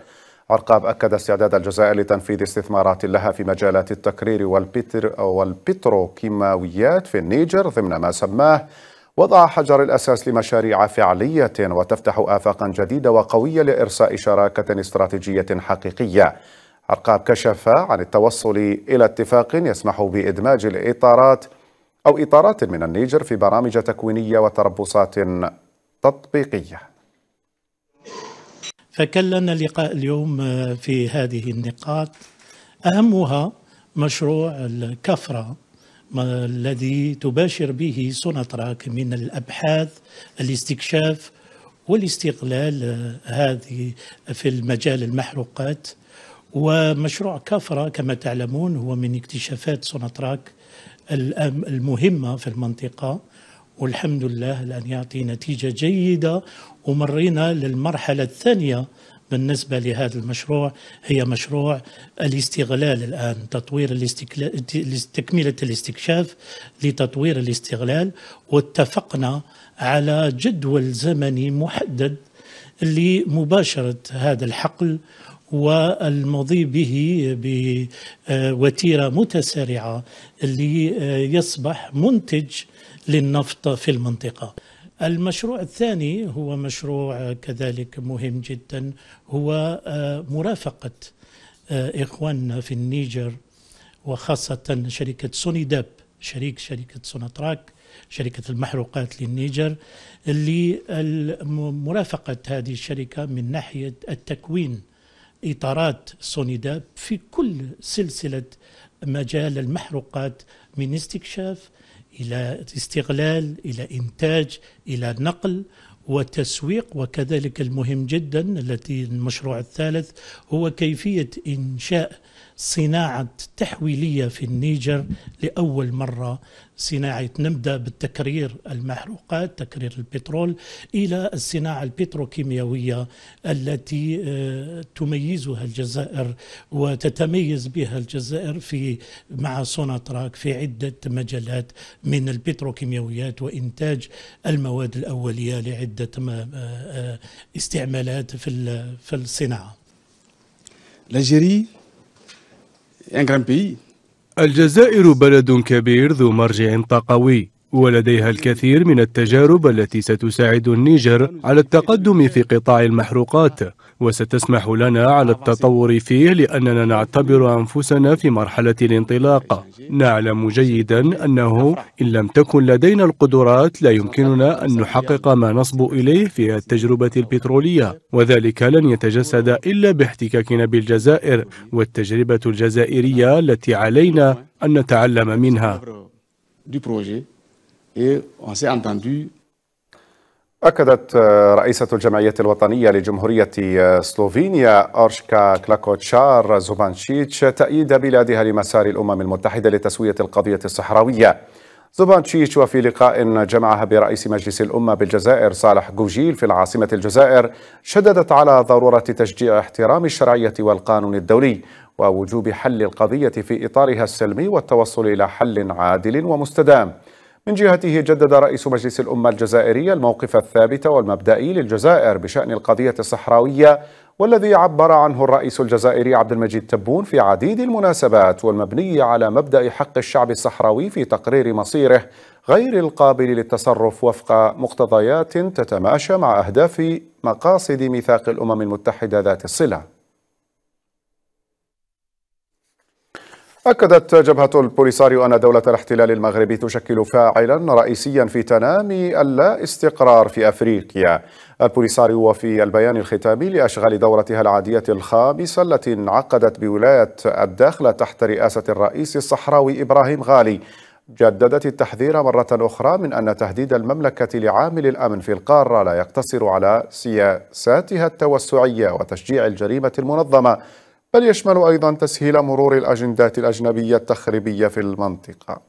عرقاب أكد استعداد الجزائر لتنفيذ استثمارات لها في مجالات التكرير والبتر والبتروكيماويات في النيجر ضمن ما سماه وضع حجر الأساس لمشاريع فعلية وتفتح آفاقا جديدة وقوية لإرساء شراكة استراتيجية حقيقية. عقاب كشف عن التوصل إلى اتفاق يسمح بإدماج الإطارات أو إطارات من النيجر في برامج تكوينية وتربصات تطبيقية. فكان لنا لقاء اليوم في هذه النقاط. أهمها مشروع الكفرة الذي تباشر به سوناتراك من الأبحاث الاستكشاف والاستغلال هذه في المجال المحروقات. ومشروع كفرة كما تعلمون هو من اكتشافات سوناتراك المهمة في المنطقة والحمد لله الآن يعطي نتيجة جيدة ومرينا للمرحلة الثانية بالنسبة لهذا المشروع هي مشروع الاستغلال الآن تطوير تكملة الاستكشاف لتطوير الاستغلال واتفقنا على جدول زمني محدد لمباشرة هذا الحقل والمضي به بوتيره متسارعة ليصبح منتج للنفط في المنطقة. المشروع الثاني هو مشروع كذلك مهم جدا هو مرافقة إخواننا في النيجر وخاصة شركة سونيداب شريك شركة سوناتراك شركة المحروقات للنيجر اللي مرافقه هذه الشركة من ناحية التكوين إطارات سونيداب في كل سلسلة مجال المحروقات من استكشاف إلى استغلال إلى إنتاج إلى نقل وتسويق وكذلك المهم جدا التي المشروع الثالث هو كيفية إنشاء صناعة تحويلية في النيجر لأول مرة صناعة نبدأ بالتكرير المحروقات تكرير البترول إلى الصناعة البتروكيميائية التي آه، تميزها الجزائر وتتميز بها الجزائر في مع سوناتراك في عدة مجالات من البتروكيماويات وإنتاج المواد الأولية لعدة آه، آه، استعمالات في الصناعة. الجزائر الجزائر بلد كبير ذو مرجع طاقوي. ولديها الكثير من التجارب التي ستساعد النيجر على التقدم في قطاع المحروقات وستسمح لنا على التطور فيه لأننا نعتبر أنفسنا في مرحلة الانطلاق. نعلم جيدا أنه إن لم تكن لدينا القدرات لا يمكننا أن نحقق ما نصبو إليه في التجربة البترولية وذلك لن يتجسد إلا باحتكاكنا بالجزائر والتجربة الجزائرية التي علينا أن نتعلم منها. أكدت رئيسة الجمعية الوطنية لجمهورية سلوفينيا أورشكا كلاكوتشار زوبانشيتش تأييد بلادها لمسار الأمم المتحدة لتسوية القضية الصحراوية. زبان تشيش وفي لقاء جمعها برئيس مجلس الأمة بالجزائر صالح جوجيل في العاصمة الجزائر شددت على ضرورة تشجيع احترام الشرعية والقانون الدولي ووجوب حل القضية في إطارها السلمي والتوصل إلى حل عادل ومستدام. من جهته جدد رئيس مجلس الأمة الجزائري الموقف الثابت والمبدئي للجزائر بشأن القضية الصحراوية والذي عبر عنه الرئيس الجزائري عبد المجيد تبون في عديد المناسبات والمبني على مبدأ حق الشعب الصحراوي في تقرير مصيره غير القابل للتصرف وفق مقتضيات تتماشى مع أهداف مقاصد ميثاق الأمم المتحدة ذات الصلة. أكدت جبهة البوليساريو أن دولة الاحتلال المغربي تشكل فاعلا رئيسيا في تنامي اللا استقرار في أفريقيا. البوليساريو وفي البيان الختامي لأشغال دورتها العادية الخامسة التي انعقدت بولاية الداخلة تحت رئاسة الرئيس الصحراوي إبراهيم غالي. جددت التحذير مرة أخرى من أن تهديد المملكة لعامل الأمن في القارة لا يقتصر على سياساتها التوسعية وتشجيع الجريمة المنظمة. بل يشمل أيضا تسهيل مرور الأجندات الأجنبية التخريبية في المنطقة.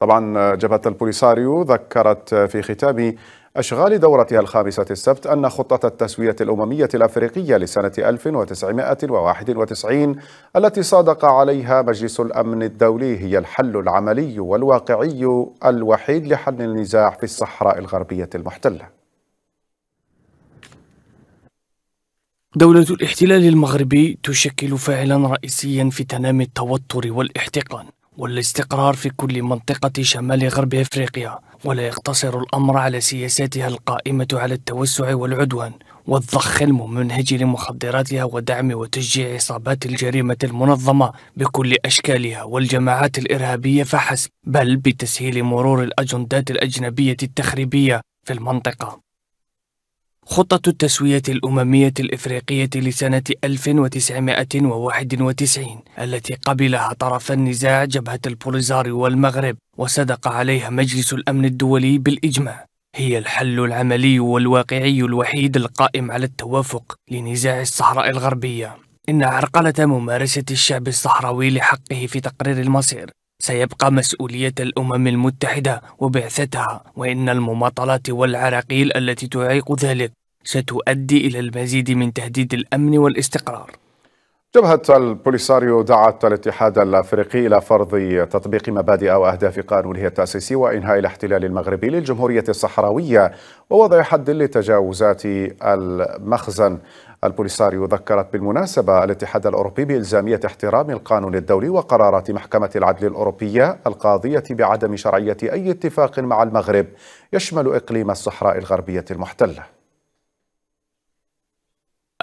طبعا جبهة البوليساريو ذكرت في ختام أشغال دورتها الخامسة السبت أن خطة التسوية الأممية الأفريقية لسنة 1991 التي صادق عليها مجلس الأمن الدولي هي الحل العملي والواقعي الوحيد لحل النزاع في الصحراء الغربية المحتلة. دولة الاحتلال المغربي تشكل فاعلا رئيسيا في تنامي التوتر والاحتقان والاستقرار في كل منطقة شمال غرب إفريقيا ولا يقتصر الأمر على سياساتها القائمة على التوسع والعدوان والضخ الممنهج لمخدراتها ودعم وتشجيع عصابات الجريمة المنظمة بكل أشكالها والجماعات الإرهابية فحسب بل بتسهيل مرور الأجندات الأجنبية التخريبية في المنطقة. خطة التسوية الأممية الإفريقية لسنة 1991 التي قبلها طرف النزاع جبهة البوليزاريو والمغرب وصدق عليها مجلس الأمن الدولي بالإجماع. هي الحل العملي والواقعي الوحيد القائم على التوافق لنزاع الصحراء الغربية. إن عرقلة ممارسة الشعب الصحراوي لحقه في تقرير المصير سيبقى مسؤولية الأمم المتحدة وبعثتها وإن المماطلات والعراقيل التي تعيق ذلك ستؤدي إلى المزيد من تهديد الأمن والاستقرار جبهة البوليساريو دعت الاتحاد الأفريقي إلى فرض تطبيق مبادئ وأهداف قانونه التأسيسي وإنهاء الاحتلال المغربي للجمهورية الصحراوية ووضع حد لتجاوزات المخزن. البوليساريو ذكرت بالمناسبة الاتحاد الأوروبي بإلزامية احترام القانون الدولي وقرارات محكمة العدل الأوروبية القاضية بعدم شرعية أي اتفاق مع المغرب يشمل إقليم الصحراء الغربية المحتلة.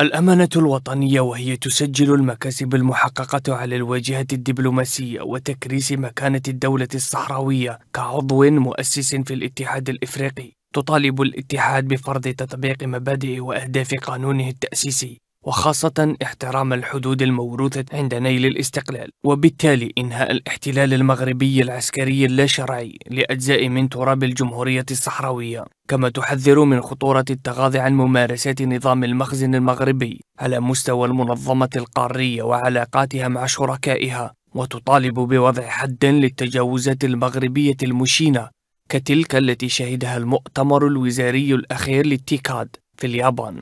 الأمانة الوطنية وهي تسجل المكاسب المحققة على الواجهة الدبلوماسية وتكريس مكانة الدولة الصحراوية كعضو مؤسس في الاتحاد الإفريقي تطالب الاتحاد بفرض تطبيق مبادئ وأهداف قانونه التأسيسي وخاصة احترام الحدود الموروثة عند نيل الاستقلال. وبالتالي إنهاء الاحتلال المغربي العسكري اللا شرعي لأجزاء من تراب الجمهورية الصحراوية كما تحذر من خطورة التغاضي عن ممارسات نظام المخزن المغربي على مستوى المنظمة القارية وعلاقاتها مع شركائها وتطالب بوضع حد للتجاوزات المغربية المشينة كتلك التي شهدها المؤتمر الوزاري الأخير للتيكاد في اليابان.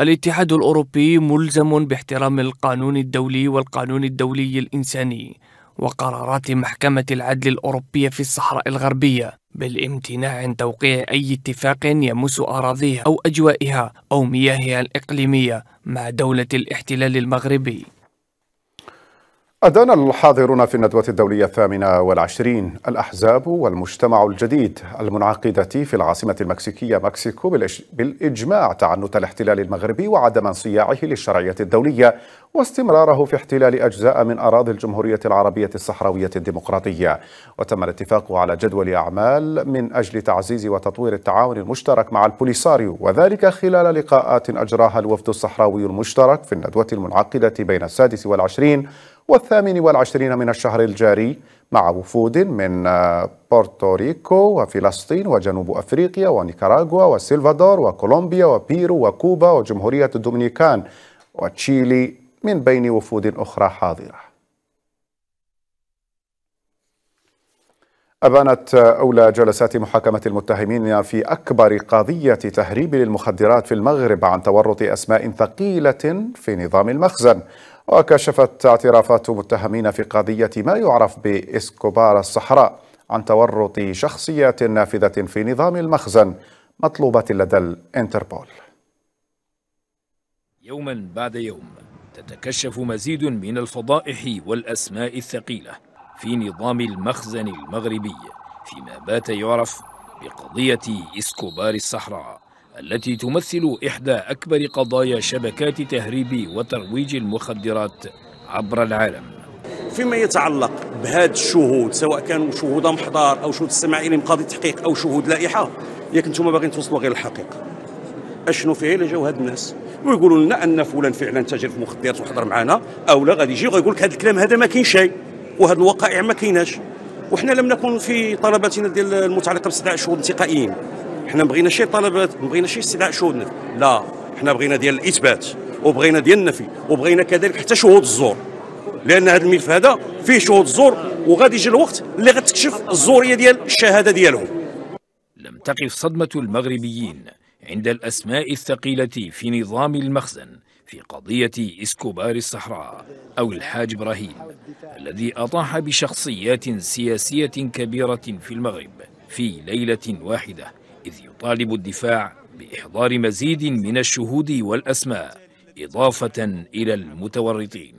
الاتحاد الأوروبي ملزم باحترام القانون الدولي والقانون الدولي الإنساني وقرارات محكمة العدل الأوروبية في الصحراء الغربية بالامتناع عن توقيع أي اتفاق يمس أراضيها أو أجوائها أو مياهها الإقليمية مع دولة الاحتلال المغربي. أدان الحاضرون في الندوة الدولية الثامنة والعشرين. الأحزاب والمجتمع الجديد المنعقدة في العاصمة المكسيكية مكسيكو بالإجماع تعنت الاحتلال المغربي وعدم انصياعه للشرعية الدولية واستمراره في احتلال أجزاء من أراضي الجمهورية العربية الصحراوية الديمقراطية. وتم الاتفاق على جدول أعمال من أجل تعزيز وتطوير التعاون المشترك مع البوليساريو وذلك خلال لقاءات أجراها الوفد الصحراوي المشترك في الندوة المنعقدة بين السادس والعشرين والثامن والعشرين من الشهر الجاري مع وفود من بورتوريكو وفلسطين وجنوب أفريقيا ونيكاراغوا وسلفادور وكولومبيا وبيرو وكوبا وجمهورية الدومينيكان وتشيلي من بين وفود أخرى حاضرة. أبانت أولى جلسات محاكمة المتهمين في أكبر قضية تهريب للمخدرات في المغرب عن تورط أسماء ثقيلة في نظام المخزن. وكشفت اعترافات متهمين في قضية ما يعرف بإسكوبار الصحراء عن تورط شخصيات نافذة في نظام المخزن مطلوبة لدى الانتربول. يوما بعد يوم تتكشف مزيد من الفضائح والأسماء الثقيلة في نظام المخزن المغربي فيما بات يعرف بقضية إسكوبار الصحراء. التي تمثل إحدى أكبر قضايا شبكات تهريب وترويج المخدرات عبر العالم. فيما يتعلق بهذا الشهود سواء كانوا شهود محضار أو شهود استماع اليهم قاضي تحقيق أو شهود لائحة ياك أنتم باغيين توصلوا غير الحقيقة. أشنو فيه الا جاو هاد الناس؟ ويقولوا لنا أن فلان فعلا تاجر في المخدرات وحضر معنا أو لا غادي يجي ويقول لك هذا الكلام هذا ما كاين شيء وهذه الوقائع ما كايناش. وحنا لم نكن في طلباتنا ديال المتعلقة باستدعاء شهود انتقائيين. حنا بغينا شي طلبات ما بغينا شي استدعاء شهود لا حنا بغينا ديال الإثبات وبغينا ديال النفي وبغينا كذلك حتى شهود الزور. لأن هذا الملف هذا فيه شهود الزور وغادي يجي الوقت اللي غتكشف الزورية ديال الشهادة ديالهم. لم تقف صدمة المغربيين عند الأسماء الثقيلة في نظام المخزن في قضية إسكوبار الصحراء أو الحاج إبراهيم الذي أطاح بشخصيات سياسية كبيرة في المغرب في ليلة واحدة. إذ يطالب الدفاع بإحضار مزيد من الشهود والأسماء إضافة إلى المتورطين.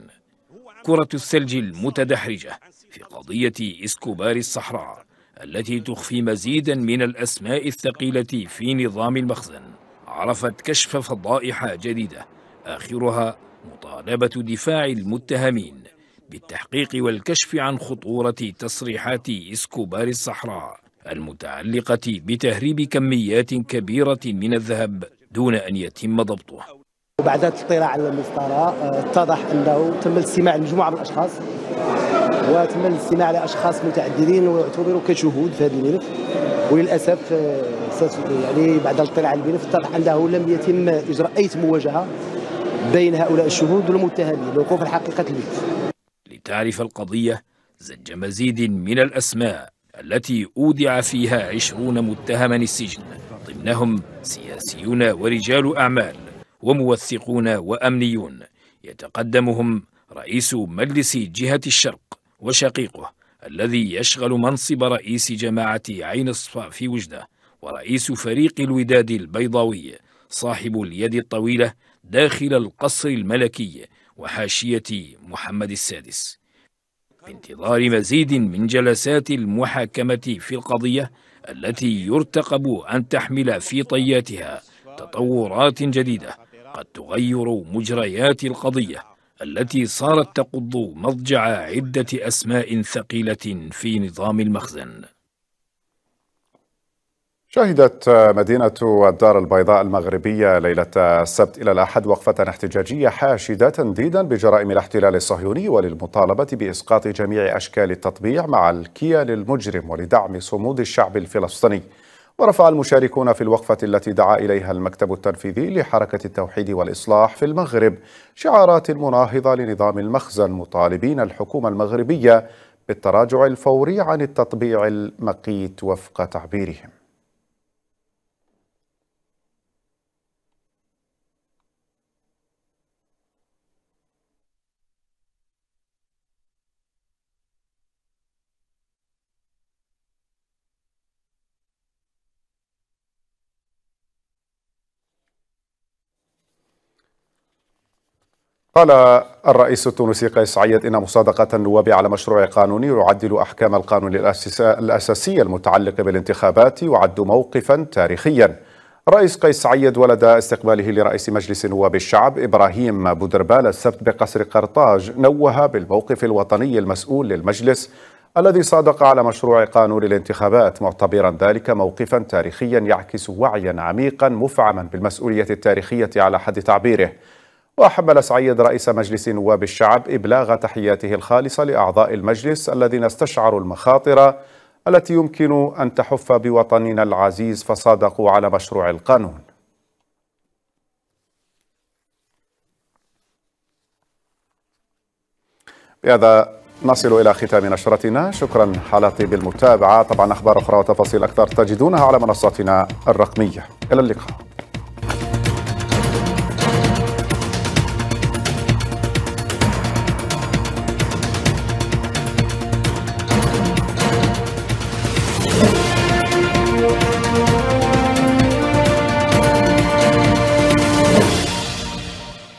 كرة الثلج المتدحرجة في قضية إسكوبار الصحراء التي تخفي مزيدا من الأسماء الثقيلة في نظام المخزن عرفت كشف فضائح جديدة آخرها مطالبة دفاع المتهمين بالتحقيق والكشف عن خطورة تصريحات إسكوبار الصحراء. المتعلقة بتهريب كميات كبيرة من الذهب دون أن يتم ضبطه وبعد الاطلاع على المسطرة اتضح أنه تم الاستماع لمجموعة من الأشخاص وتم الاستماع لأشخاص متعددين ويعتبروا كشهود في هذا الملف وللأسف يعني بعد الاطلاع على الملف اتضح أنه لم يتم إجراء أي مواجهة بين هؤلاء الشهود والمتهمين لوقوف الحقيقة الملف لتعرف القضية زج مزيد من الأسماء. التي أودع فيها عشرون متهما السجن ضمنهم سياسيون ورجال أعمال وموثقون وأمنيون. يتقدمهم رئيس مجلس جهة الشرق وشقيقه الذي يشغل منصب رئيس جماعة عين الصفا في وجدة ورئيس فريق الوداد البيضاوي صاحب اليد الطويلة داخل القصر الملكي وحاشية محمد السادس. بانتظار مزيد من جلسات المحاكمة في القضية التي يرتقب أن تحمل في طياتها تطورات جديدة قد تغير مجريات القضية التي صارت تقض مضجع عدة أسماء ثقيلة في نظام المخزن. شهدت مدينة الدار البيضاء المغربية ليلة السبت إلى الأحد وقفة احتجاجية حاشدة تنديدا بجرائم الاحتلال الصهيوني وللمطالبة بإسقاط جميع أشكال التطبيع مع الكيان المجرم ولدعم صمود الشعب الفلسطيني. ورفع المشاركون في الوقفة التي دعا إليها المكتب التنفيذي لحركة التوحيد والإصلاح في المغرب شعارات مناهضة لنظام المخزن مطالبين الحكومة المغربية بالتراجع الفوري عن التطبيع المقيت وفق تعبيرهم. قال الرئيس التونسي قيس سعيد إن مصادقة النواب على مشروع قانوني يعدل أحكام القانون الأساسي المتعلق بالانتخابات يعد موقفا تاريخيا. رئيس قيس سعيد ولد استقباله لرئيس مجلس نواب الشعب إبراهيم بودربال السبت بقصر قرطاج نوه بالموقف الوطني المسؤول للمجلس الذي صادق على مشروع قانون الانتخابات معتبرا ذلك موقفا تاريخيا يعكس وعيا عميقا مفعما بالمسؤولية التاريخية على حد تعبيره. وحمل سعيد رئيس مجلس نواب الشعب إبلاغ تحياته الخالصة لأعضاء المجلس الذين استشعروا المخاطر التي يمكن أن تحف بوطننا العزيز فصادقوا على مشروع القانون. بهذا نصل إلى ختام نشرتنا. شكرا على طيب المتابعة. طبعا أخبار أخرى وتفاصيل أكثر تجدونها على منصاتنا الرقمية. إلى اللقاء.